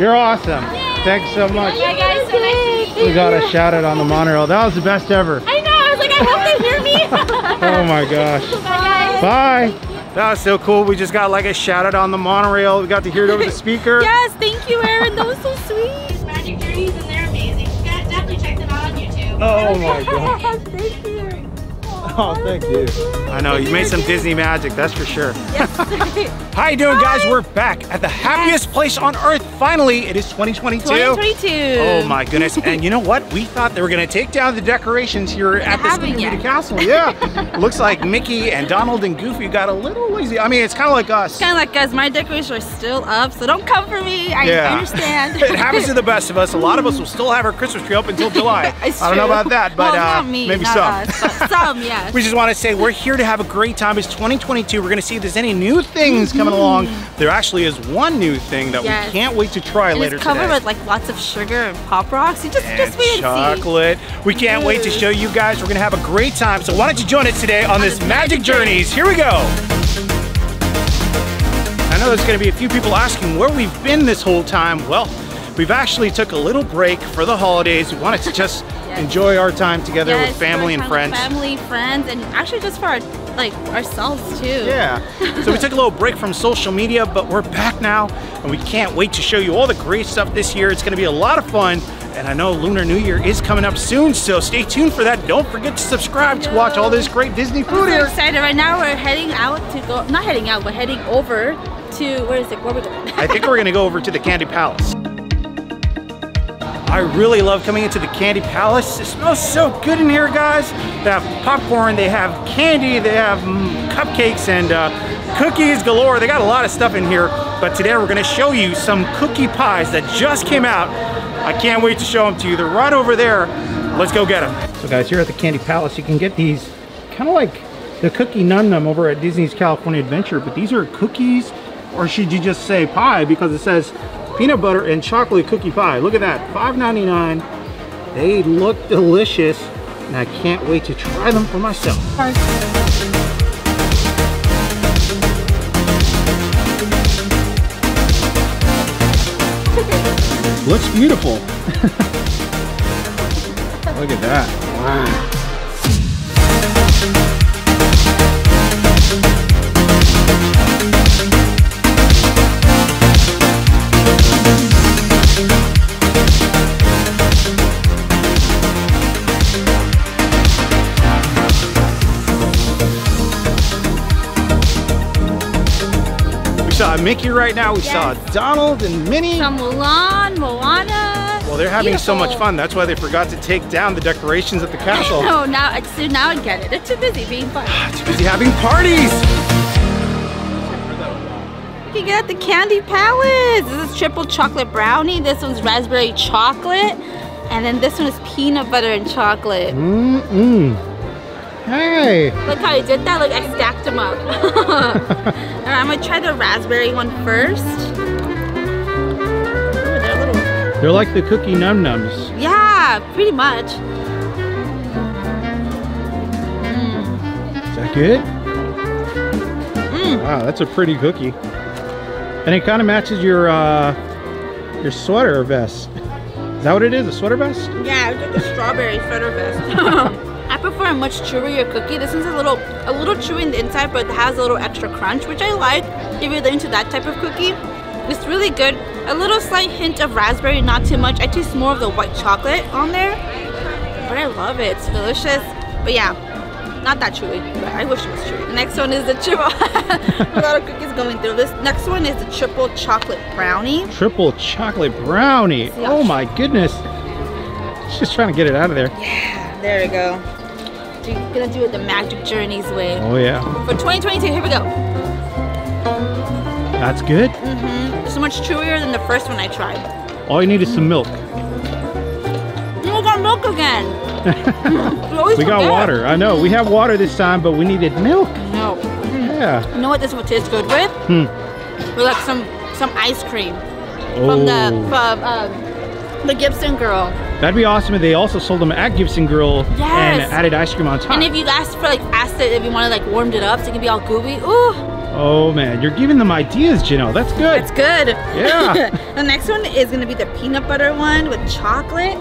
You're awesome. Thanks so much. Yeah, guys, so nice to meet We got a shout out on the monorail. That was the best ever. I know. I was like, I hope they hear me. Oh my gosh. Bye, guys. Bye. That was so cool. We just got like a shout out on the monorail. We got to hear it over the speaker. Yes, thank you, Aaron. That was so sweet. Magic Journeys, and they're amazing. Yeah, definitely check them out on YouTube. Oh my god. thank you. Oh, thank you. I know, you made some Disney magic, that's for sure. Yes. How you doing, guys? We're back at the happiest place on earth. Finally, it is 2022. 2022. Oh my goodness. And you know what? We thought they were going to take down the decorations here at the Scooby-Doo. Castle. Yeah. Looks like Mickey and Donald and Goofy got a little lazy. I mean, it's kind of like us. Kind of like, guys, my decorations are still up, so don't come for me. I, Yeah. Understand. it happens to the best of us. A lot of us will still have our Christmas tree up until July. I don't know about that, but well, uh, me, maybe some. us, some, yes. We just want to say we're here to have a great time. It's 2022. We're going to see if there's any new things coming along. There actually is one new thing that Mm-hmm. Yes. we can't wait to try and later it's covered today. with like lots of sugar and pop rocks. You just and just wait and see. chocolate. We can't wait to show you guys. We're gonna have a great time. So why don't you join us today on this this Magic Magic Journeys? Here we go. I know there's gonna be a few people asking where we've been this whole time. Well, we've actually took a little break for the holidays. We wanted to just Yes. enjoy our time together Yes, with family and friends. Family, friends, and actually just for our, like ourselves too. Yeah. So we took a little break from social media, but we're back now, and we can't wait to show you all the great stuff this year. It's going to be a lot of fun, and I know Lunar New Year is coming up soon, so stay tuned for that. Don't forget to subscribe to watch all this great Disney food I'm so here. excited right now. We're heading out to go, not heading out, but heading over to where is it? Where we going? I think we're going to go over to the Candy Palace. I really love coming into the Candy Palace. It smells so good in here, guys. They have popcorn, they have candy, they have mm, cupcakes and uh, cookies galore. They got a lot of stuff in here. But today we're gonna show you some cookie pies that just came out. I can't wait to show them to you. They're right over there. Let's go get them. So guys, here at the Candy Palace, you can get these kind of like the cookie num num over at Disney's California Adventure, but these are cookies, or should you just say pie because it says peanut butter and chocolate cookie pie. Look at that, $5.99. They look delicious, and I can't wait to try them for myself. Looks beautiful. Look at that. Wow. Saw Mickey right now. We saw Donald and Minnie. Some Mulan, Moana. Well, they're having so much fun. That's why they forgot to take down the decorations at the castle. No, now it's now I get it. They're too busy being fun. Too busy having parties. You can get at the Candy Palace. This is triple chocolate brownie. This one's raspberry chocolate. And then this one is peanut butter and chocolate. Mm-mm. Hey. Look how I did that. Look, I stacked them up. Alright, I'm gonna try the raspberry one first. Ooh, they're little They're like the cookie num nums. Yeah, pretty much. Is that good? Mm. Wow, that's a pretty cookie. And it kind of matches your uh, your sweater vest. Is that what it is? A sweater vest? Yeah, it's like a strawberry sweater vest. I prefer a much chewier cookie. This one's a little a little chewy in the inside, but it has a little extra crunch, which I like if you're into that type of cookie. It's really good. A little slight hint of raspberry, not too much. I taste more of the white chocolate on there, but I love it. It's delicious. But yeah, not that chewy, but I wish it was chewy. The next one is the triple. a lot of cookies going through. This next one is the triple chocolate brownie. Triple chocolate brownie. Oh my goodness. She's just trying to get it out of there. Yeah, there we go. So you're gonna do it the Magic Journeys way. Oh yeah. For 2022, here we go. That's good. Mm-hmm. It's much chewier than the first one I tried. All you need is some milk. Oh, we got milk again. we We got water. I know. We have water this time, but we needed milk. No. Yeah. You know what this would taste good with? Hmm. With like some some ice cream from the Oh. from um, the Gibson girl. That'd be awesome if they also sold them at Gibson Girl and added ice cream on top. And if you asked for like asked it if you wanted to like warmed it up so it can be all gooey, ooh, Oh man, you're giving them ideas, Janelle. That's good. It's good. Yeah. the next one is gonna be the peanut butter one with chocolate.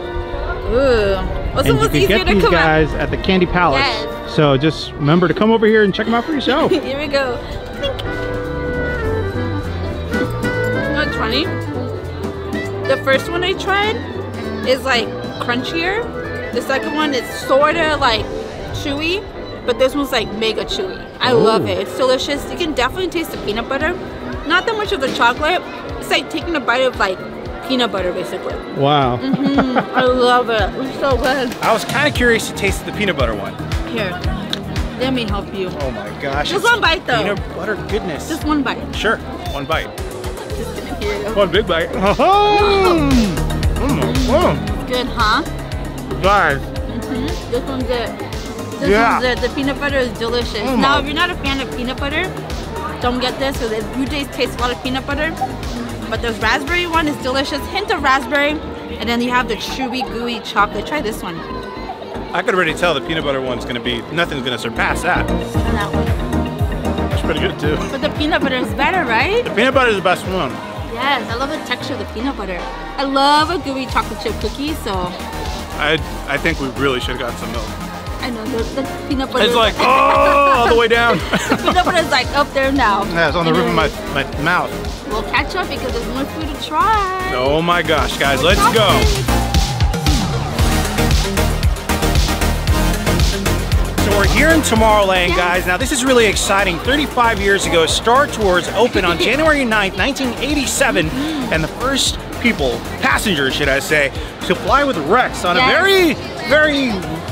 Ooh. Also, and you can get these come out. guys at the Candy Palace. Yes. So just remember to come over here and check them out for yourself. Here we go. Clink. You know what's funny? The first one I tried is like crunchier. The second one is sorta like chewy, but this one's like mega chewy. I love it. It's delicious. You can definitely taste the peanut butter. Not that much of the chocolate. It's like taking a bite of like peanut butter basically. wow. Mm, I love it. It's so good. I was kind of curious to taste the peanut butter one. Here, let me help you. Oh my gosh. Just one bite, though. Peanut butter goodness. Just one bite. Sure, one bite. Just kidding. Here you. One big bite. Oh, mm, Good, huh? mm. Guys, hmm This one's it. This Yeah. one's it. The peanut butter is delicious. Oh now, if you're not a fan of peanut butter, don't get this because it usually taste a lot of peanut butter. But the raspberry one is delicious. Hint of raspberry. And then you have the chewy, gooey chocolate. Try this one. I could already tell the peanut butter one's gonna be, nothing's gonna surpass that. Try that one. It's pretty good too. But the peanut butter is better, right? The peanut butter is the best one. Yes, I love the texture of the peanut butter. I love a gooey chocolate chip cookie, so I I think we really should have got some milk. I know the, the peanut butter. It's like, oh, all the way down. the peanut butter is like up there now. Yeah, it's on the And roof of my, my mouth. We'll catch up because there's more food to try. Oh my gosh, guys, let's go. So we're here in Tomorrowland, guys. Now this is really exciting. 35 years ago, Star Tours opened on January 9th, 1987, Mm-hmm. and the first people, passengers, should I say, to fly with Rex on Yes. a very, very,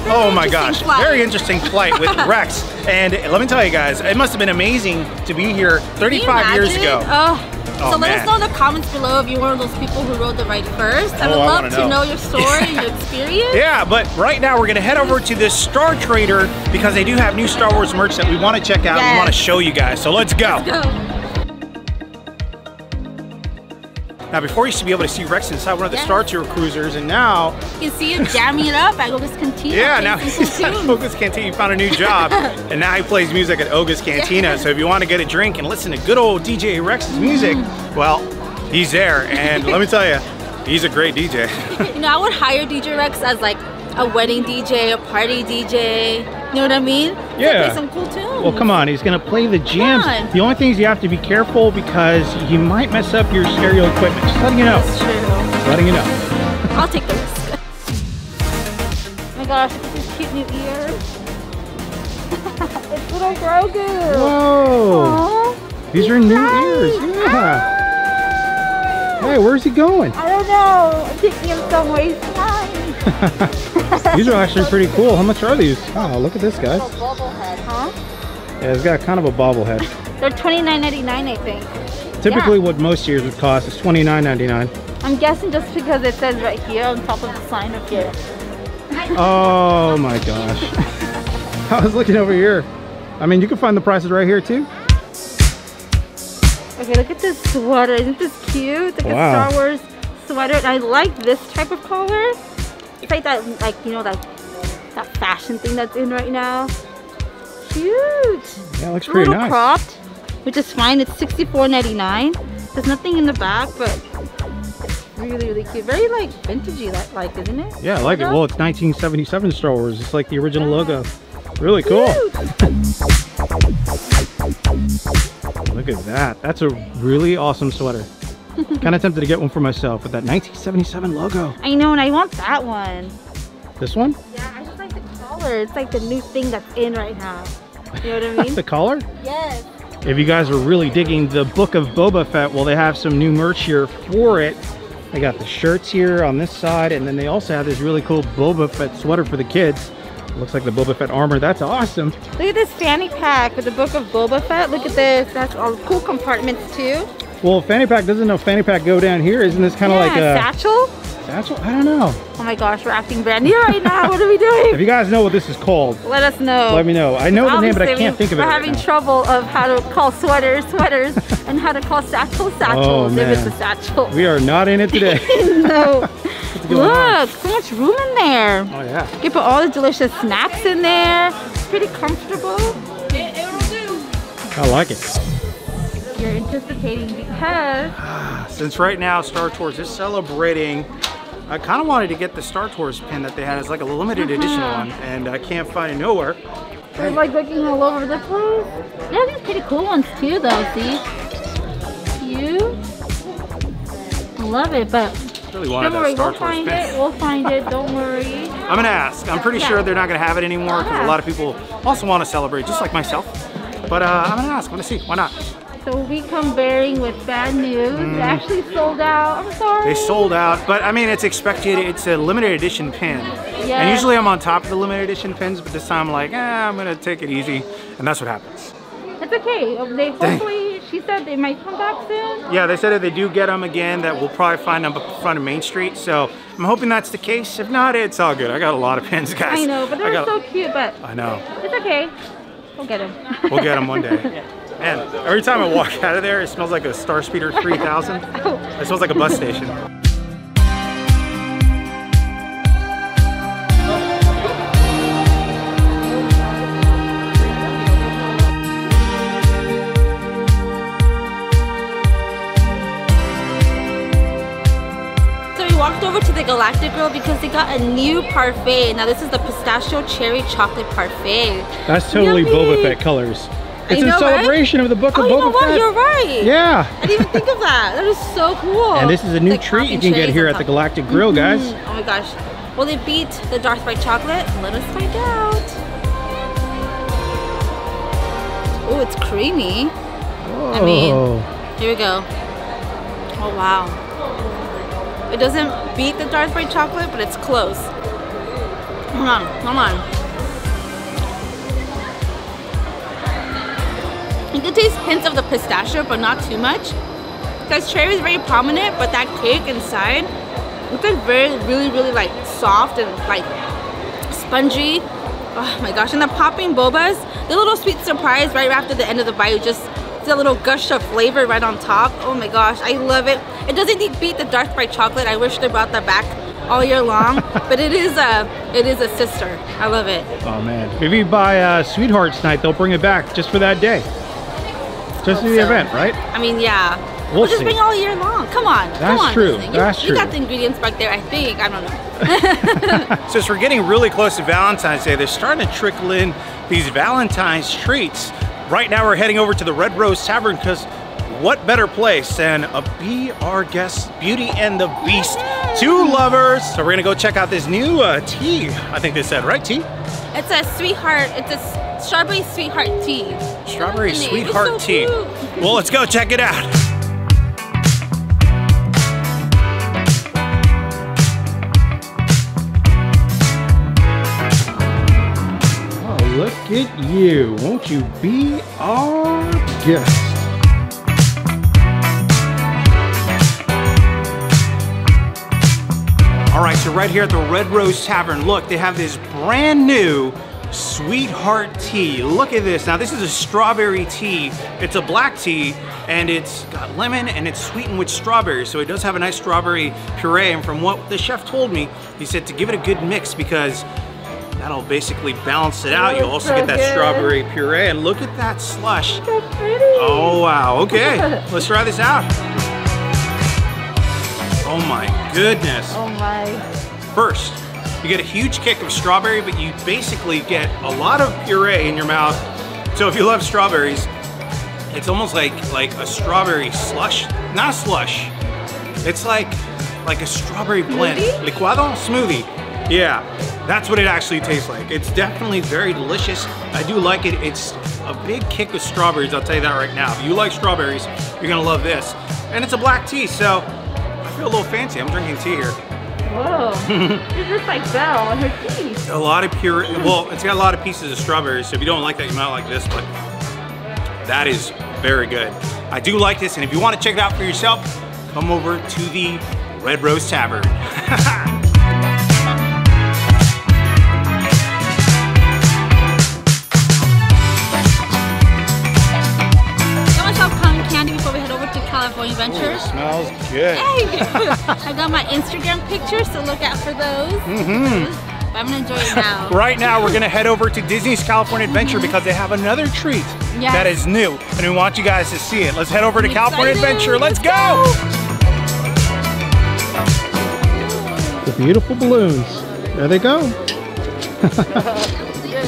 oh my gosh, flight. very interesting flight with Rex. And let me tell you guys, it must have been amazing to be here 35 years ago. Oh. Oh, so let man. us know in the comments below if you're one of those people who rode the ride first. I oh, would Oh, I love wanna know. know. your story and your experience. Yeah, but right now we're gonna head over to this Star Trader because they do have new Star Wars merch that we want to check out. and We want to show you guys. So let's go. Go. Now, before you used to be able to see Rex inside one of the Yes. Star Tour cruisers, and now, You can see him jamming it up at Oga's Cantina. yeah, now he's at. Oga's Cantina. He found a new job, and now he plays music at Oga's Cantina. So if you want to get a drink and listen to good old DJ Rex's music, mm. well, he's there. And let me tell you, he's a great DJ. You know, I would hire DJ Rex as like a wedding DJ, a party DJ. You know what I mean? Yeah. Play some cool tunes. Well, come on, he's gonna play the jams. The only thing is you have to be careful because you might mess up your stereo equipment. Just letting you know. That's true. Just letting you know. I'll take the risk. oh my gosh, look at these cute new ears. it's little Grogu. Whoa! Aw. These are new ears. Ah. Yeah. Hey, where's he going? I don't know. I'm taking him somewhere. He's flying. These are actually pretty cool. How much are these? Oh, look at this, guys. Little bobblehead, huh? Yeah, it's got kind of a bobblehead. They're $29.99, I think. Typically, what most years would cost is $29.99. I'm guessing just because it says right here on top of the sign up here. Oh my gosh. I was looking over here. I mean, you can find the prices right here too. Okay, look at this sweater. Isn't this cute? Like Wow. a Star Wars sweater. And I like this type of color. It's like that, like, you know, that, that fashion thing that's in right now. Cute. Yeah, it looks pretty little nice. cropped, which is fine. It's $64.99. There's nothing in the back, but really, really cute. Very like vintagey, like, like isn't it? Yeah, I like it. Well, it's 1977 Star Wars. It's like the original logo. Ah. Really cool. Look at that. That's a really awesome sweater. Kind of tempted to get one for myself with that 1977 logo. I know, and I want that one. This one? Yeah, I just like the color. It's like the new thing that's in right now. You know what I mean? the collar? yes. If you guys are really digging the Book of Boba Fett, well, they have some new merch here for it. They got the shirts here on this side, and then they also have this really cool Boba Fett sweater for the kids. Looks like the Boba Fett armor. That's awesome. Look at this fanny pack with the book of Boba Fett. Look at this. That's all cool compartments too. Well, fanny pack doesn't know fanny pack go down here. Isn't this kind of yeah, like a satchel. satchel? I don't know. Oh my gosh, we're acting brand new right now. What are we doing? If you guys know what this is called, Let us know. let me know. I know the name, but I can't think of it We're right having now. trouble of how to call sweaters sweaters and how to call satchels satchels if it's Oh, man. a satchel. We are not in it today. no. What's going on? Look, so much room in there. Oh yeah. You can put all the delicious snacks in there. It's pretty comfortable. It'll do. I like it. You're anticipating because Since right now Star Tours is celebrating, I kind of wanted to get the Star Tours pin that they had as like a limited edition Uh-huh. one, and I can't find it nowhere. we're like looking all over the place. They have these pretty cool ones too though, see? Cute. I love it, but Really don't worry, Star we'll Tours find pin. it. We'll find it, don't worry. I'm gonna ask. I'm pretty Yeah. sure they're not gonna have it anymore because Yeah. a lot of people also want to celebrate, just like myself. But uh, I'm gonna ask. I'm gonna see. Why not? So we come bearing with bad news. It actually sold out. I'm sorry. Mm. They sold out, but I mean, it's expected. It's a limited edition pin. And usually I'm on top of the limited edition pins, but this time I'm like, eh, I'm gonna take it easy, and that's what happens. It's okay. Um, They Dang. hopefully she said they might come back soon. Yeah, they said if they do get them again, that we'll probably find them up front of Main Street. So I'm hoping that's the case. If not, it's all good. I got a lot of pins, guys. I know, but they're so cute. But I know. it's okay. We'll get them. We'll get them one day. And every time I walk out of there, it smells like a Star Speeder 3000. It smells like a bus station. So we walked over to the Galactic Grill because they got a new parfait. Now this is the pistachio cherry chocolate parfait. That's totally Yummy. Boba Fett colors. It's I know, in celebration of the book Oh, of you Boba know what? Fett. You're right. Yeah. I didn't even think of that. That is so cool. And this is a new Like treat you can get here at the top. Galactic Grill, guys. Mhm. Oh my gosh. Will they beat the Darth by chocolate? Let us find out. Oh, it's creamy. I mean- Oh. Here we go. Oh wow. It doesn't beat the Darth by chocolate, but it's close. Hold on, hold on. You can taste hints of the pistachio, but not too much. Because cherry is very prominent, but that cake inside, it's like very, really, really like soft and like spongy. Oh my gosh, and the popping bobas, the little sweet surprise right after the end of the bite, just a little gush of flavor right on top. Oh my gosh, I love it. It doesn't beat the Darth by chocolate. I wish they brought that back all year long, but it is a, it is a sister. I love it. Oh man. If you buy uh, Sweethearts Night, they'll bring it back just for that day. Just for the so. event, right? I mean, yeah. We'll We'll just see. bring all year long. Come on. come That's on, true. Disney. You, That's you got the ingredients back there, I think. I don't know. Since we're getting really close to Valentine's Day, they're starting to trickle in these Valentine's treats. Right now we're heading over to the Red Rose Tavern because what better place than a Be Our Guest Beauty and the Beast two lovers. So we're gonna go check out this new uh, tea, I think they said, right? Tea? It's a sweetheart. It's a s- strawberry sweetheart tea. Strawberry It's so Sweetheart Tea. cute. Well, let's go check it out. Oh, look at you. Won't you be our guest? All right, so right here at the Red Rose Tavern, look, they have this brand new Sweetheart Tea. Look at this. Now, this is a strawberry tea. It's a black tea, and it's got lemon, and it's sweetened with strawberries. So it does have a nice strawberry puree. And from what the chef told me, he said to give it a good mix because that'll basically balance it out. You'll also so get that good. strawberry puree. And look at that slush. So pretty. Oh, wow. Okay, let's try this out. Oh my goodness. Oh my. First, you get a huge kick of strawberry, but you basically get a lot of puree in your mouth. So if you love strawberries, it's almost like like a strawberry slush. Not slush. It's like like a strawberry blend. Smoothie? Licuado smoothie. Yeah, that's what it actually tastes like. It's definitely very delicious. I do like it. It's a big kick of strawberries, I'll tell you that right now. If you like strawberries, you're gonna love this. And it's a black tea, so I feel a little fancy. I'm drinking tea here. Whoa. You're just like Belle and her teeth. A lot of pure, well, it's got a lot of pieces of strawberries, so if you don't like that, you might like this, but that is very good. I do like this, and if you want to check it out for yourself, come over to the Red Rose Tavern. California Adventures? smells good. Hey! I got my Instagram pictures, so look out for those. Mm-hmm. but I'm gonna enjoy it now. Right now, we're gonna head over to Disney's California Adventure because they have another treat Yes. that is new, and we want you guys to see it. Let's head over to I'm California excited. Adventure. Let's Let's go! The beautiful balloons. There they go.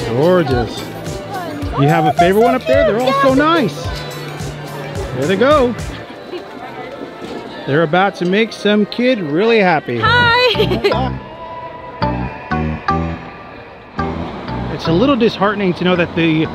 Gorgeous. You have a favorite one up there? They're all so nice. There they go. They're about to make some kid really happy. Hi. It's a little disheartening to know that the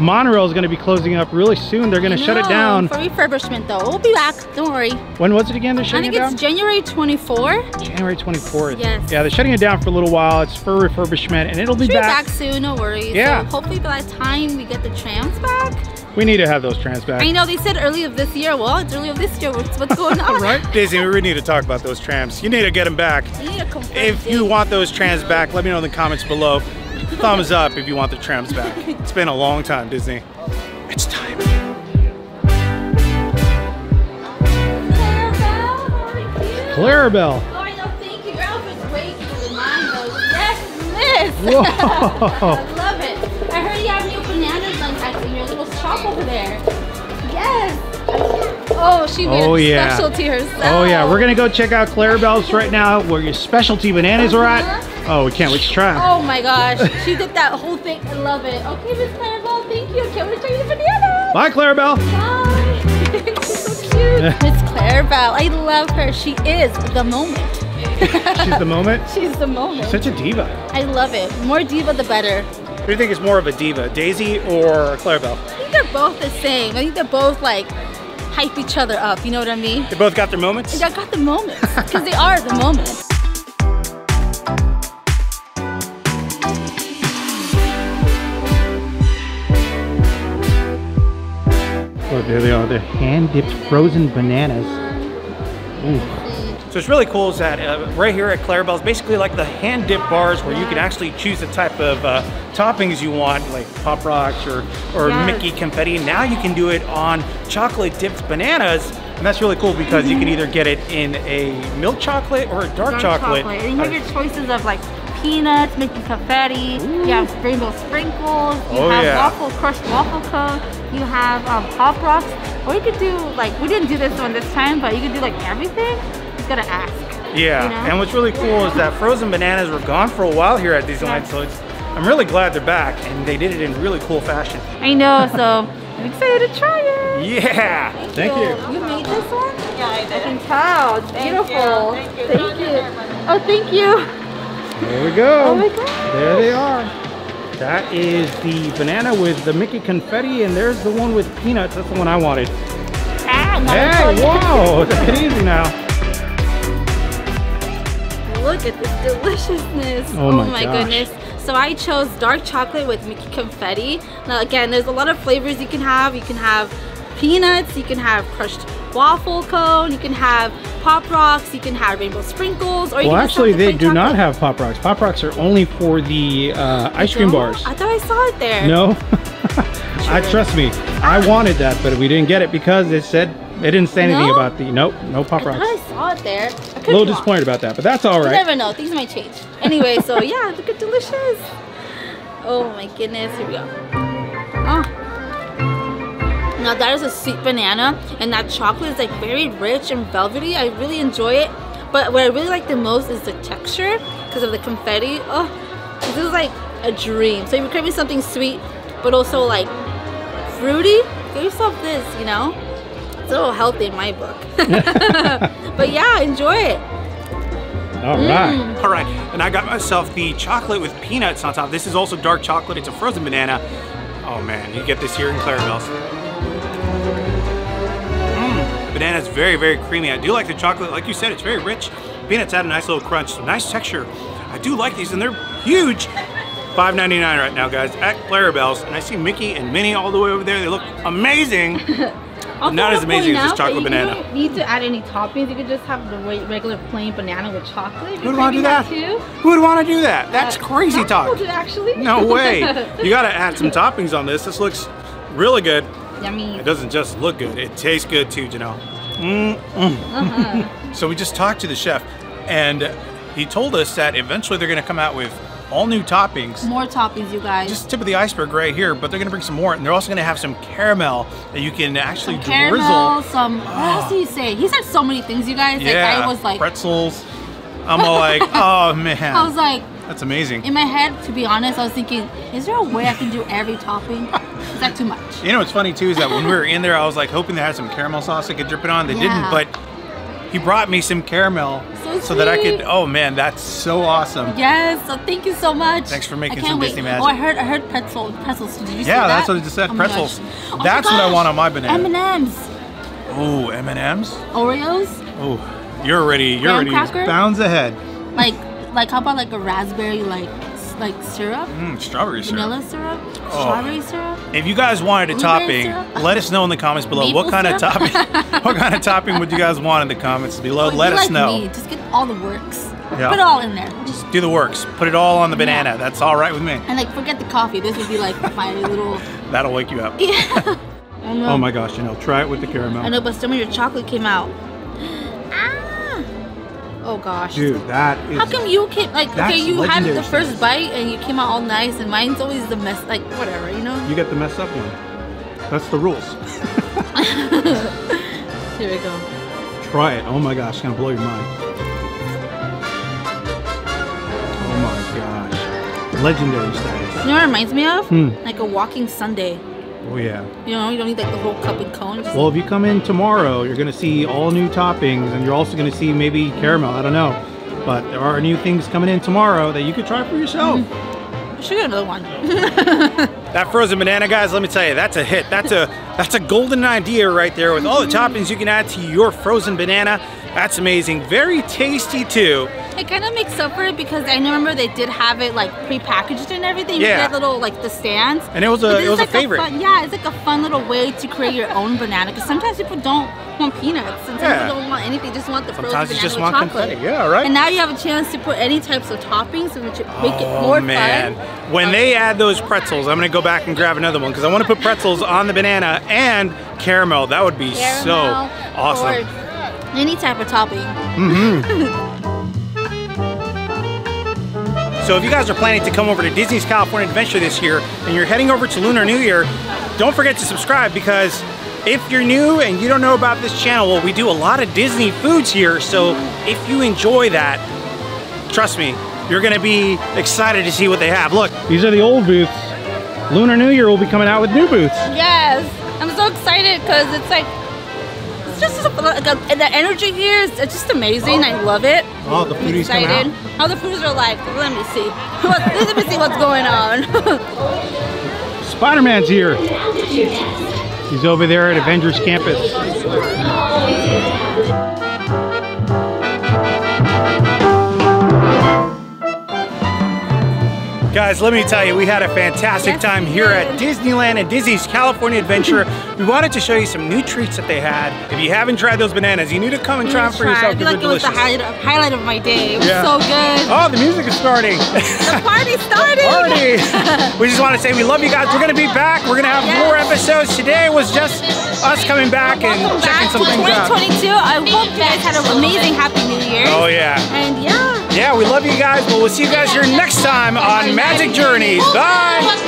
monorail is going to be closing up really soon. They're going to shut it down. for refurbishment though. We'll be back. Don't worry. When was it again? They're shutting down? I think it's down? January 24. January 24th. Yes. Yeah, they're shutting it down for a little while. It's for refurbishment and it'll be Should be back. back soon. No worries. Yeah. So hopefully by the time we get the trams back. We need to have those trams back. I know they said early of this year. Well, it's early of this year. What's, what's going on? Right? Disney, we really need to talk about those trams. You need to get them back. You need to If you want those trams back, let me know in the comments below. Thumbs up if you want the trams back. It's been a long time, Disney. It's time. Clarabelle. Oh, I know. Thank you. Your outfit's way cooler than mine, though. Yes, miss. Whoa. shop over there. Yes. Oh, she made Oh, a yeah. specialty herself. Oh yeah, we're gonna go check out Clarabelle's right now where your specialty bananas are at. Uh-huh. Oh, we can't wait to try 'em. Oh my gosh, she did that whole thing. I love it. Okay, Miss Clarabelle, thank you. Can't wait to try you the bananas. Bye, Clarabelle. Bye. She's so cute. Miss Clarabelle, I love her. She is the moment. She's the moment. She's the moment. Such a diva. I love it. More diva, the better. Who do you think is more of a diva, Daisy or Clarabelle? I think they're both the same. I think they're both like hype each other up. You know what I mean? They both got their moments? They got the moments because they are the moments. Look, oh, there they are. They're hand-dipped frozen bananas. Ooh. So it's really cool is that uh, right here at Clarabelle's, basically like the hand dip bars where you can actually choose the type of uh, toppings you want, like Pop Rocks or, or Yes. Mickey confetti. Now you can do it on chocolate dipped bananas. And that's really cool because you can either get it in a milk chocolate or a dark, chocolate. And you have your choices of like peanuts, Mickey confetti. You have rainbow sprinkles. You Oh, have yeah. waffle crushed waffle cone. You have um, pop rocks. Or you could do like we didn't do this one this time, but you could do like everything. You gotta ask. Yeah, you know? and what's really cool is that frozen bananas were gone for a while here at Disneyland, Yes. so it's, I'm really glad they're back, and they did it in really cool fashion. I know, so I'm excited to try it. Yeah! Thank you. You made this one? Yeah, I did. I can tell. It's beautiful. Thank you. Thank you. Oh, thank you. There we go. Oh my God. There they are. That is the banana with the Mickey confetti, and there's the one with peanuts. That's the one I wanted. Ah, not Hey, until you- whoa! Take it easy now. Look at this deliciousness. Oh my gosh. goodness. So I chose dark chocolate with Mickey confetti. Now again, there's a lot of flavors you can have. You can have peanuts, you can have crushed waffle cone, you can have pop rocks, you can have rainbow sprinkles, or you Well, actually, they do not have Pop Rocks. Pop Rocks are only for the uh, ice cream Oh, bars. I thought I saw it there. No, I trust me. I wanted that, but we didn't get it because it said it didn't say anything No? about the nope, no I Pop thought Rocks. I saw it there. A little disappointed about that, but that's all right. You never know. Things might change. Anyway, so yeah, look at delicious. Oh my goodness. Here we go. Oh. Now that is a sweet banana, and that chocolate is like very rich and velvety. I really enjoy it. But what I really like the most is the texture because of the confetti. Oh, this is like a dream. So if you're craving something sweet, but also like fruity, give yourself this. You know, it's a little healthy in my book. but yeah, enjoy it. All right. Mm. All right, and I got myself the chocolate with peanuts on top. This is also dark chocolate. It's a frozen banana. Oh man, you get this here in Clarabelle's. Mmm, banana's very, very creamy. I do like the chocolate. Like you said, it's very rich. Peanuts add a nice little crunch. So nice texture. I do like these, and they're huge. $5.99 right now, guys, at Clarabelle's. And I see Mickey and Minnie all the way over there. They look amazing. Also Not as amazing as this out chocolate that banana. You don't need to add any toppings. You could just have the regular plain banana with chocolate. Who would want to do that? Too. Who would want to do that? That's Uh, crazy talk. actually. No way. You gotta add some toppings on this. This looks really good. Yummy. It doesn't just look good, it tastes good too, Janelle. Mm, mm. Uh-huh. So we just talked to the chef, and he told us that eventually they're gonna come out with all new toppings. More toppings, you guys. Just tip of the iceberg right here, but they're gonna bring some more, and they're also gonna have some caramel that you can actually some caramel, drizzle. some. What ah. else did he say? He said so many things, you guys. Like yeah, I was like, pretzels. I'm all like, oh man, I was like, that's amazing. in my head, to be honest, I was thinking, is there a way I can do every topping? Is that too much? You know what's funny too is that when we were in there, I was like hoping they had some caramel sauce I could drip it on. They Yeah. didn't, but he brought me some caramel So that I could. Oh man, that's so awesome. Yes, so thank you so much. Thanks for making I some wait. Disney Oh, I heard, I heard pretzel, pretzels. Did you see Yeah, that? that's what it just said, Oh pretzels. Oh That's what I want on my banana. M&Ms, Oh, M and M's. Oreos, Oh, you're already you're Graham already cracker? bounds ahead. like, like how about like a raspberry like, like syrup, Mm, strawberry syrup. vanilla syrup, Oh. strawberry syrup. If you guys wanted a topping, syrup? let us know in the comments below. what Maple kind of topping? what kind of topping would you guys want in the comments below? Oh, let us like know. Me. Just get all the works. Yeah. Put it all in there. Just Do the works. Put it all on the banana. That's all right with me. and like forget the coffee. This would be like my little. That'll wake you up. Yeah. Oh my gosh, you know, try it with the caramel. I know, but some of your chocolate came out. Oh gosh. Dude, that is. How come you came like okay? You had the first bite and you came out all nice, and mine's always the mess. Like whatever, you know. You get the mess up one. That's the rules. Here we go. Try it. Oh my gosh, it's gonna blow your mind. Oh my gosh. Legendary status. You know what it reminds me of? Hmm. Like a walking sundae. Oh yeah. You know, you don't need like the whole cup and cone. Just Well, if you come in tomorrow, you're gonna see all new toppings, and you're also gonna see maybe caramel. I don't know, but there are new things coming in tomorrow that you could try for yourself. Mm-hmm. I should get another one. That frozen banana, guys, let me tell you, that's a hit. That's a that's a golden idea right there with all the toppings you can add to your frozen banana. That's amazing. Very tasty too. It kind of makes up for it because I remember they did have it like pre-packaged and everything. Yeah. That little like the stands. And it was a- it was a like favorite. fun, yeah, it's like a fun little way to create your own banana. Because sometimes people don't want peanuts, and some Yeah. people don't want anything. Just want the Sometimes frozen you just banana want with chocolate. confetti. Yeah, right. And now you have a chance to put any types of toppings, which make it oh, more oh man, fun. when they add those pretzels, I'm gonna go back and grab another one because I want to put pretzels on the banana and caramel. That would be Caramel so awesome. or any type of topping. Mm-hmm. So if you guys are planning to come over to Disney's California Adventure this year and you're heading over to Lunar New Year, don't forget to subscribe because if you're new and you don't know about this channel, well, we do a lot of Disney foods here. So if you enjoy that, trust me, you're gonna be excited to see what they have. Look, these are the old booths. Lunar New Year will be coming out with new booths. Yes, I'm so excited because it's like uh, the energy here is just amazing. I love it. Oh, the foodies come excited. out. How the foodies are like? Let me see. Let me see what's going on. Spider-Man's here. He's over there at Avengers Campus. Guys, let me tell you, we had a fantastic time here at. Disneyland and Disney's California Adventure. we wanted to show you some new treats that they had. If you haven't tried those bananas, you need to come and try them for yourself I feel like it was the highlight of, highlight of my day. It was Yeah. so good. Oh, the music is starting. The party started. Party! we just want to say we love you guys. We're going to be back. We're going to have Yes. more episodes. Today was just us coming back and Welcome checking back some things out. 2022. I hope you guys had an amazing Happy New Year. Oh, yeah. And yeah. Yeah, we love you guys, but we'll see you guys here next time on Magic Journeys. Bye!